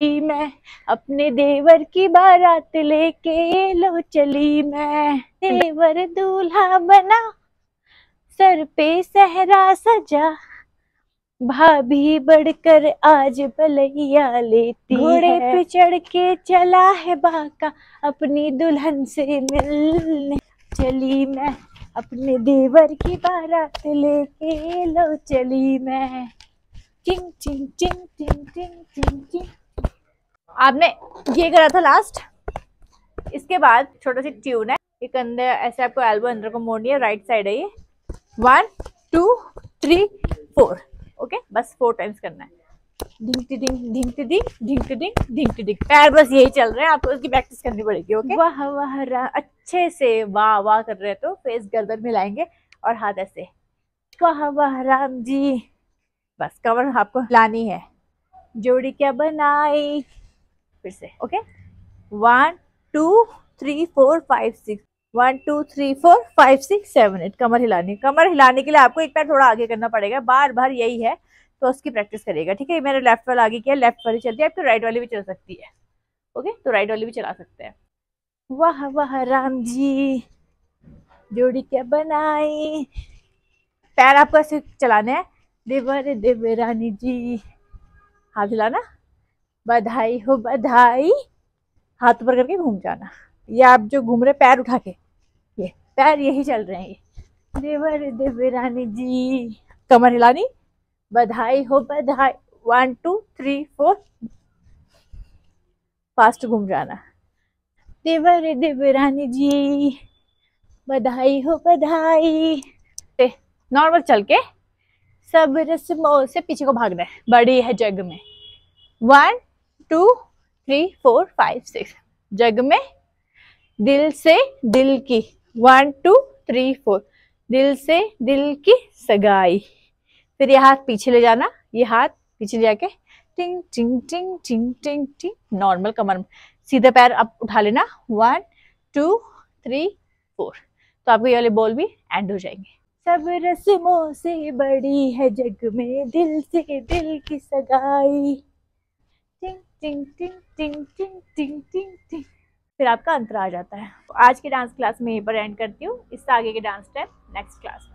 मैं अपने देवर की बारात लेके लो चली मैं। देवर दूल्हा बना सर पे सहरा सजा। भाभी बढ़कर आज बलैया लेती घोड़े पे चढ़ के चला है बाका अपनी दुल्हन से मिलने। चली मैं अपने देवर की बारात लेके लो चली मैं। चिंग चिंग चिंग चिंग चिंग चिंग चिंग। आपने ये करा था लास्ट इसके बाद छोटा सी ट्यून है एक अंदर ऐसे आपको एल्बो अंदर को मोड़नी है राइट साइड है ये one two three four okay बस फोर टाइम्स करना है ढिंग टिडिंग ढिंग टिडिंग ढिंग टिडिंग ढिंग टिडिंग पैर बस यही चल रहे हैं आपको उसकी प्रैक्टिस करनी पड़ेगी ओके वाह वाह अच्छे से वाह वाह कर रहे हैं तो फेस गर्दन मिलाएँगे और हाथ ऐसे वाह वाह राम जी बस कवर आपको लानी है जोड़ी क्या बनाई फिर से okay one two three four five six one two three four five six seven eight कमर हिलानी कमर हिलाने के लिए आपको एक पैर थोड़ा आगे करना पड़ेगा। बार बार यही है तो उसकी प्रैक्टिस करेगा ठीक है? मेरे लेफ़्ट वाला आगे किया लेफ़्ट वाली चलती है, आपको राइट वाली भी चल सकती है ओके तो राइट वाली भी चला सकते हैं। वाह वाह, राम जी। जोड़ी क्या बनाई? पैर आपको ऐसे चलाने हैं। देवर देव रानी जी। हाथ हिलाना। बधाई हो बधाई। हाथ ऊपर करके घूम जाना। ये आप जो घूम रहे पैर उठा के। ये, पैर यही चल रहे हैं ये। देवर देव रानी जी। कमर हिलानी। बधाई हो बधाई। One two three four fast घूम जाना। देवर देव रानी जी। बधाई हो बधाई। नॉर्मल चल के सब रस्मों से पीछे को भागना है। बड़ी है जग में। One two, three, four, five, six. जग में दिल से दिल की। वन टू थ्री फोर दिल से दिल की सगाई। फिर ये हाथ पीछे ले जाना। ये हाथ पीछे ले जाके टिंग टिंग टिंग टिंग टिंग टिंग। नॉर्मल कमर सीधे पैर अब उठा लेना। वन टू थ्री फोर तो आपको ये वाले बॉल भी एंड हो जाएँगे। सब रस्मों से बड़ी है जग में। दिल से दिल की सगाई। टिंग टिंग टिंग टिंग टिंग टिंग टिंग टिंग फिर आपका अंतर आ जाता है। आज के डांस क्लास में यहीं पर एंड करती हूँ। इससे आगे के डांस स्टेप नेक्स्ट क्लास में।